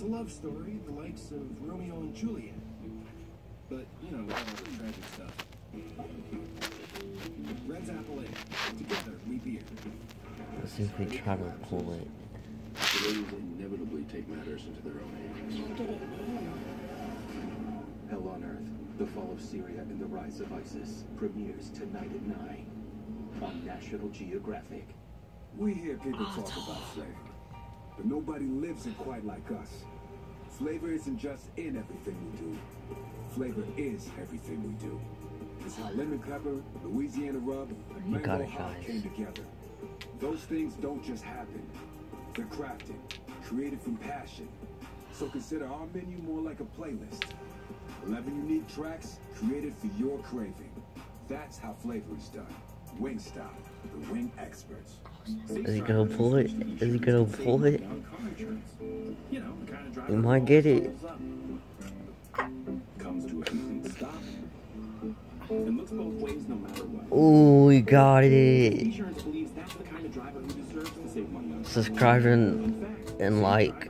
It's a love story, the likes of Romeo and Juliet. But, you know, without all the tragic stuff. Red's apple ale. Together, we beer. Let's see if we try to pull it. Civilians inevitably take matters into their own hands. Hell on Earth, The Fall of Syria and the Rise of ISIS premieres tonight at 9 on National Geographic. We hear people talk about slavery, but nobody lives it quite like us. Flavor isn't just in everything we do. Flavor is everything we do. It's how lemon pepper, Louisiana rub, and You mango it, hot came together. Those things don't just happen. They're crafted, created from passion. So consider our menu more like a playlist. 11 unique tracks created for your craving. That's how flavor is done. Wingstop, the wing experts. Is he gonna pull it? Is he gonna pull it? On car. You know, the kind of driver We might get it. pulls up, Comes to a complete stop. And looks both ways no matter what. Oh, we got it. Esurance believes that's the kind of driver who deserves to save money on Subscribe and, and like